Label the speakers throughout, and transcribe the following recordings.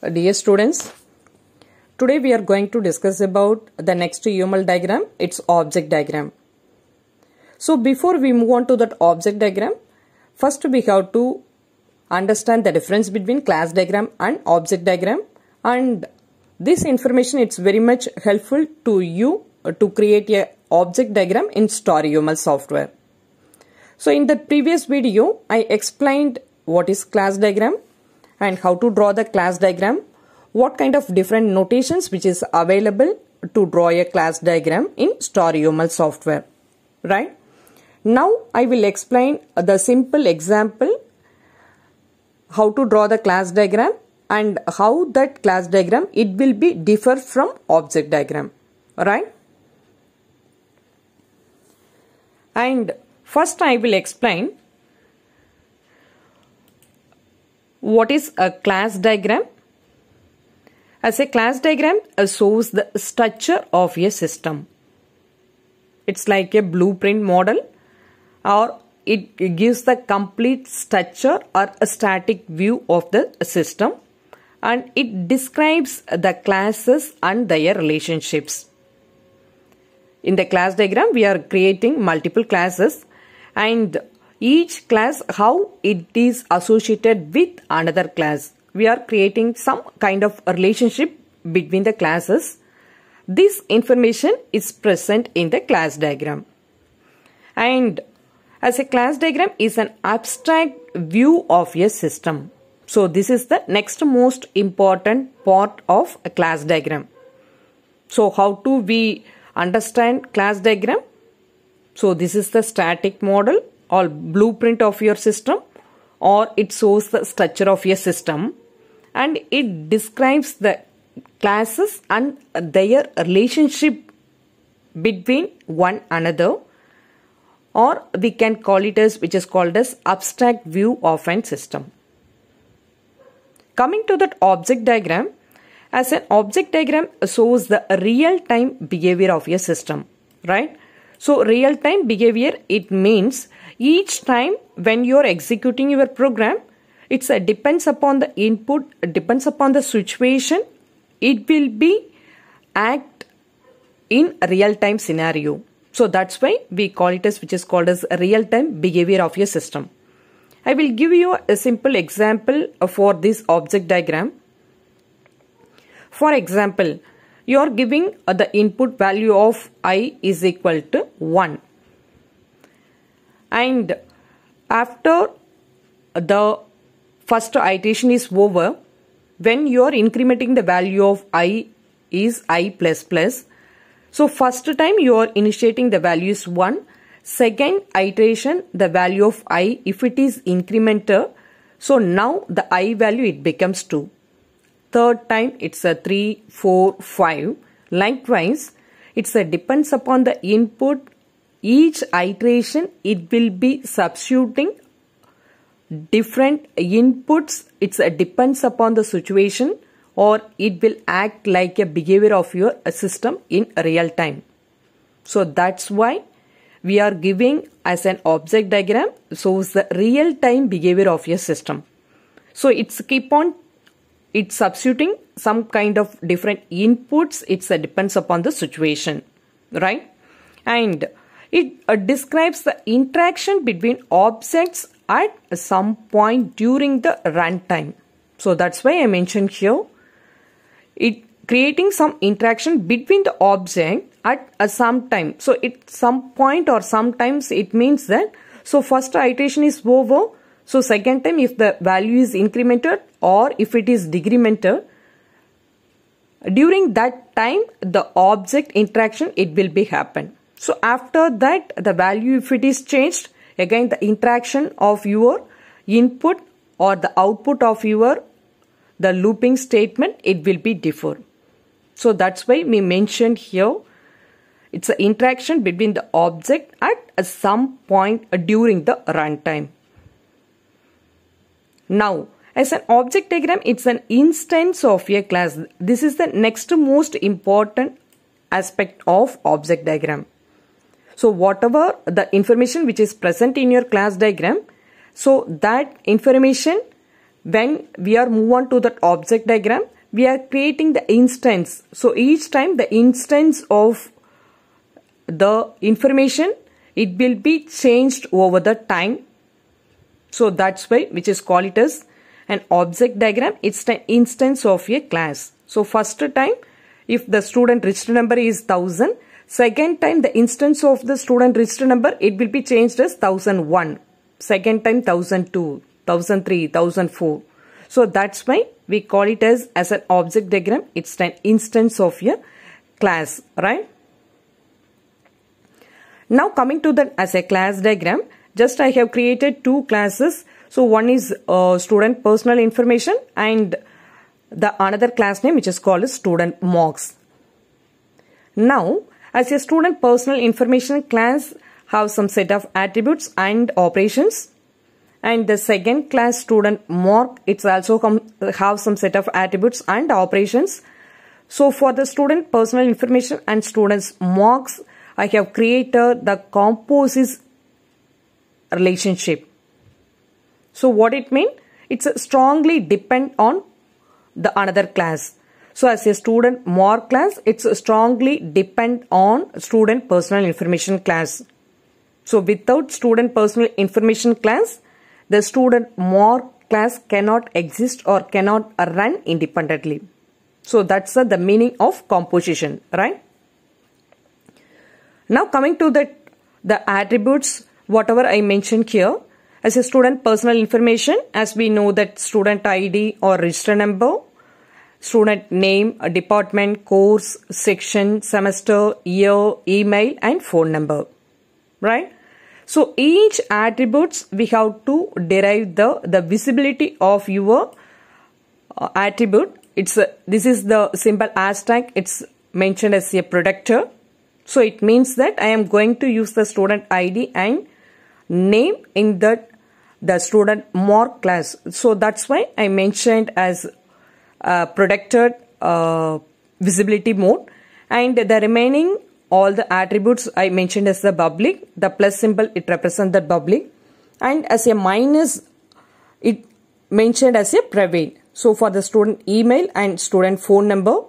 Speaker 1: Uh, Dear students, today we are going to discuss about the next UML diagram, its object diagram. So before we move on to that object diagram, first we have to understand the difference between class diagram and object diagram and this information it's very much helpful to you uh, to create a object diagram in StarUML software. So in the previous video, I explained what is class diagram and how to draw the class diagram, what kind of different notations which is available to draw a class diagram in StarUML software, right? Now I will explain the simple example how to draw the class diagram and how that class diagram it will be differ from object diagram, right? And first I will explain what is a class diagram. As a class diagram shows the structure of a system. It's like a blueprint model or it gives the complete structure or a static view of the system and it describes the classes and their relationships. In the class diagram, we are creating multiple classes and each class how it is associated with another class. We are creating some kind of relationship between the classes. This information is present in the class diagram. And as a class diagram is an abstract view of a system. So this is the next most important part of a class diagram. So how do we understand class diagram? So this is the static model or blueprint of your system or it shows the structure of your system and it describes the classes and their relationship between one another or we can call it as which is called as abstract view of an system. Coming to that object diagram, as an object diagram shows the real time behavior of your system, right? So real time behavior, it means each time when you're executing your program, it's a depends upon the input, depends upon the situation, it will be act in real time scenario. So that's why we call it as which is called as real time behavior of your system. I will give you a simple example for this object diagram. For example, you are giving the input value of i is equal to 1 and after the first iteration is over when you are incrementing the value of i is i plus plus so first time you are initiating the value is 1 second iteration the value of i if it is incrementer so now the i value it becomes 2 third time it's a 3 4 5 likewise it's a depends upon the input. Each iteration it will be substituting different inputs. It's a depends upon the situation or it will act like a behavior of your system in real time. So that's why we are giving as an object diagram shows the real time behavior of your system. So it's keep on it's substituting some kind of different inputs it a depends upon the situation right and it uh, describes the interaction between objects at some point during the runtime. So that's why I mentioned here. It creating some interaction between the object at a some time. So at some point or sometimes it means that so first iteration is over. So second time if the value is incremented or if it is decremented during that time the object interaction it will be happen. So after that the value if it is changed again the interaction of your input or the output of your the looping statement it will be differ. So that's why we mentioned here it's an interaction between the object at some point during the runtime. Now as an object diagram it's an instance of a class. This is the next most important aspect of object diagram. So whatever the information which is present in your class diagram, so that information when we are move on to that object diagram, we are creating the instance. So each time the instance of the information, it will be changed over the time. So that's why which is called it as an object diagram. It's the instance of a class. So first time if the student register number is 1000, second time the instance of the student register number it will be changed as 1001. Second time 1002, 1003, 1004. So that's why we call it as, as an object diagram. It's an instance of a class, right? Now coming to the as a class diagram, just I have created two classes. So one is uh, student personal information and the another class name which is called student marks. Now as a student personal information class have some set of attributes and operations and the second class student mark it's also come, have some set of attributes and operations so for the student personal information and students marks i have created the composite relationship so what it mean it's strongly depend on the another class so as a student more class it's strongly depend on student personal information class so without student personal information class the student more class cannot exist or cannot run independently. So that's uh, the meaning of composition, right? Now coming to the, the attributes, whatever I mentioned here, as a student personal information, as we know that student ID or register number, student name, department, course, section, semester, year, email and phone number, right? So each attributes we have to derive the, the visibility of your uh, attribute. It's a, this is the symbol hashtag. It's mentioned as a predictor. So it means that I am going to use the student ID and name in the the student mark class. So that's why I mentioned as uh, protected uh, visibility mode and the remaining all the attributes I mentioned as the public. The plus symbol, it represents the public. And as a minus, it mentioned as a private. So for the student email and student phone number,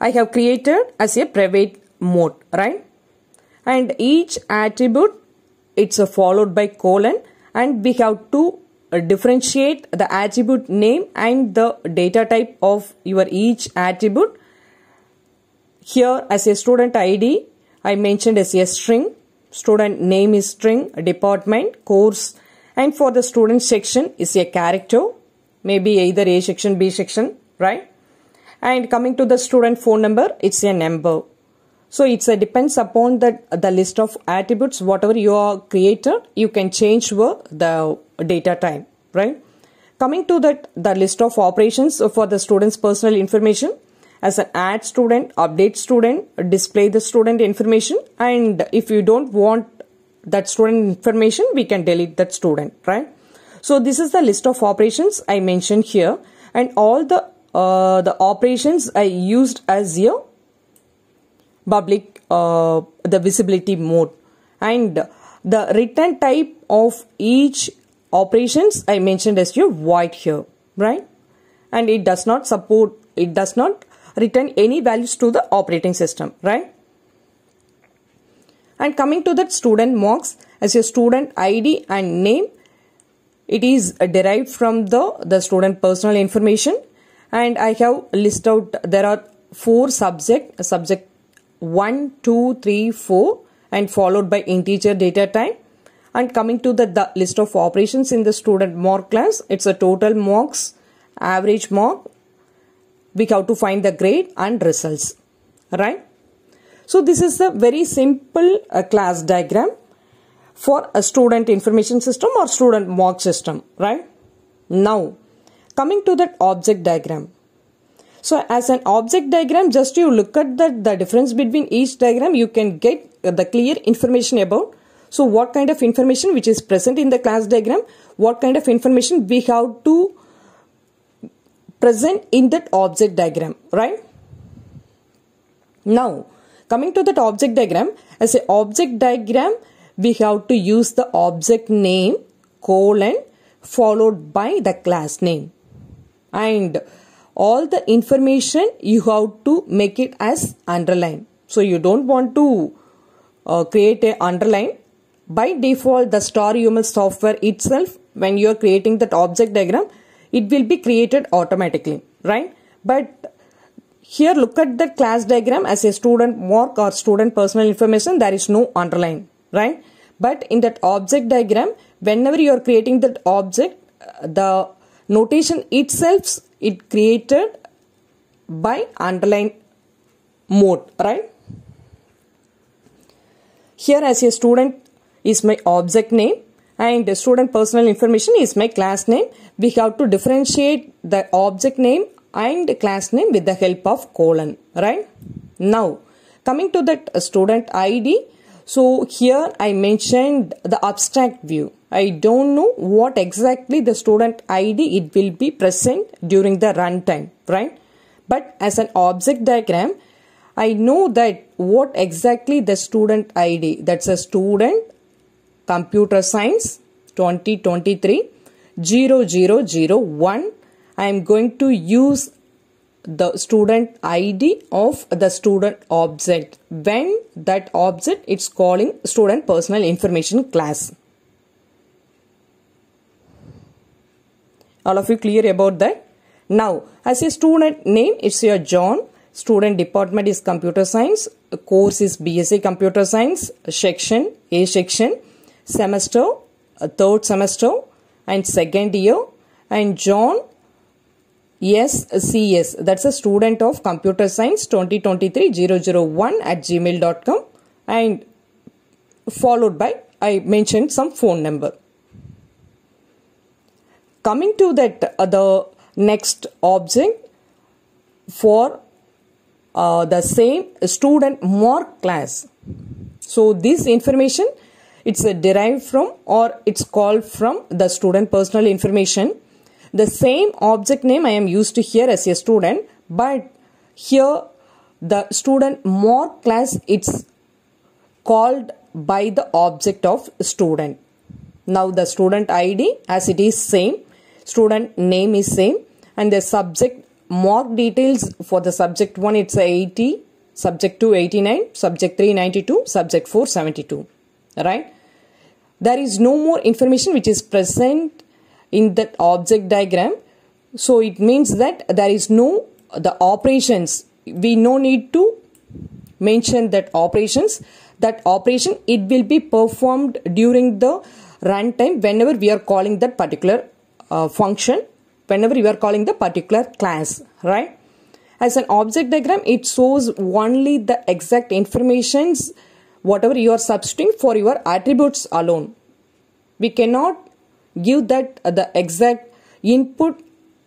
Speaker 1: I have created as a private mode, right? And each attribute, it's followed by colon and we have to uh, differentiate the attribute name and the data type of your each attribute here as a student ID, I mentioned as a string. Student name is string, department, course and for the student section is a character. Maybe either A section, B section, right? And coming to the student phone number, it's a number. So it's a depends upon that the list of attributes, whatever you are created, you can change the data type, right? Coming to that, the list of operations for the student's personal information as an add student, update student, display the student information and if you don't want that student information, we can delete that student, right? So this is the list of operations I mentioned here and all the uh, the operations I used as your public uh, the visibility mode and the return type of each operations I mentioned as your void here, right? And it does not support, it does not return any values to the operating system, right? And coming to that student marks as your student ID and name, it is derived from the, the student personal information and I have list out there are four subject subject 1 2 3 4 and followed by integer data type. And coming to the, the list of operations in the student mark class it's a total marks average mark we have to find the grade and results right? So this is a very simple uh, class diagram for a student information system or student mark system right? Now coming to that object diagram so as an object diagram just you look at the, the difference between each diagram you can get the clear information about so what kind of information which is present in the class diagram what kind of information we have to present in that object diagram, right? Now, coming to that object diagram, as an object diagram, we have to use the object name, colon, followed by the class name and all the information you have to make it as underline. So you don't want to uh, create a underline. By default the star uml software itself when you are creating that object diagram it will be created automatically right? But here look at the class diagram. As a student mark or student personal information there is no underline right? But in that object diagram whenever you are creating that object the notation itself it created by underline mode right? Here as a student is my object name and student personal information is my class name. We have to differentiate the object name and class name with the help of colon right? Now coming to that student id so here i mentioned the abstract view I don't know what exactly the student ID it will be present during the runtime, right? But as an object diagram, I know that what exactly the student ID, that's a student computer science 2023 0001. I am going to use the student ID of the student object. When that object it's calling student personal information class. all of you clear about that? Now as a student name it's your john student department is computer science. Course is bsc computer science. Section a section. Semester uh, third semester. And second year. And john yes cs that's a student of computer science 2023 001 at gmail.com and followed by i mentioned some phone number. Coming to that uh, the next object for uh, the same student mark class. So this information it's uh, derived from or it's called from the student personal information the same object name i am used to here as a student but here the student mark class it's called by the object of student. Now the student id as it is same student name is same and the subject mark details for the subject 1 it's 80 subject 2 89 subject 3 92 subject 4 72 right? There is no more information which is present in that object diagram. So it means that there is no the operations we no need to mention that operations. That operation it will be performed during the runtime whenever we are calling that particular uh, function whenever you are calling the particular class right? As an object diagram it shows only the exact informations whatever you are substituting for your attributes alone. We cannot give that uh, the exact input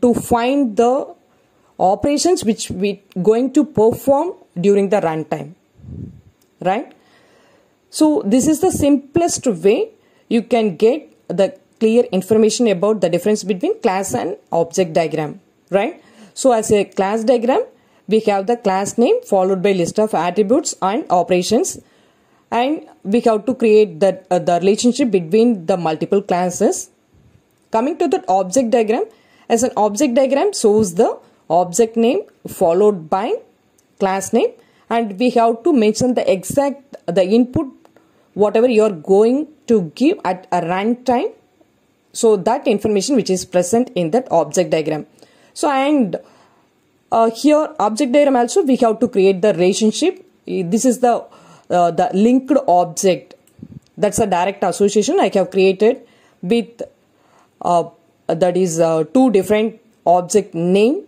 Speaker 1: to find the operations which we going to perform during the runtime. Right? So this is the simplest way you can get the clear information about the difference between class and object diagram. Right? So as a class diagram we have the class name followed by list of attributes and operations and we have to create the, uh, the relationship between the multiple classes. Coming to the object diagram as an object diagram shows the object name followed by class name. And we have to mention the exact the input whatever you are going to give at a runtime so that information which is present in that object diagram. So and uh, here object diagram also we have to create the relationship. This is the uh, the linked object that's a direct association i have created with uh, that is uh, two different object name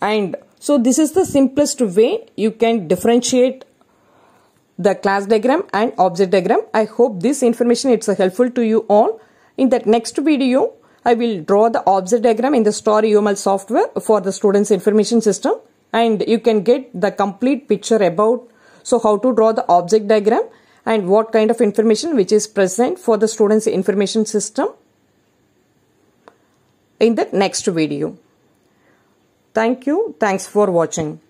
Speaker 1: and so this is the simplest way you can differentiate the class diagram and object diagram. I hope this information is helpful to you all. In that next video, I will draw the object diagram in the Star UML software for the students information system and you can get the complete picture about so how to draw the object diagram and what kind of information which is present for the students information system in the next video. Thank you. Thanks for watching.